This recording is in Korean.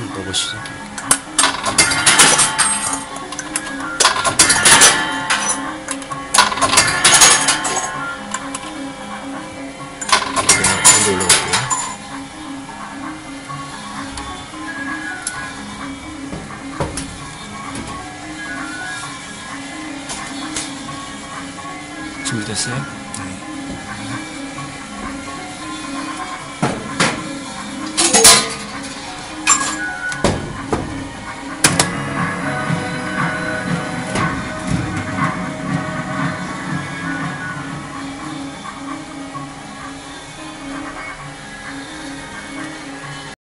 한번 넣어보시죠. 먼저 올라올게요. 준비됐어요?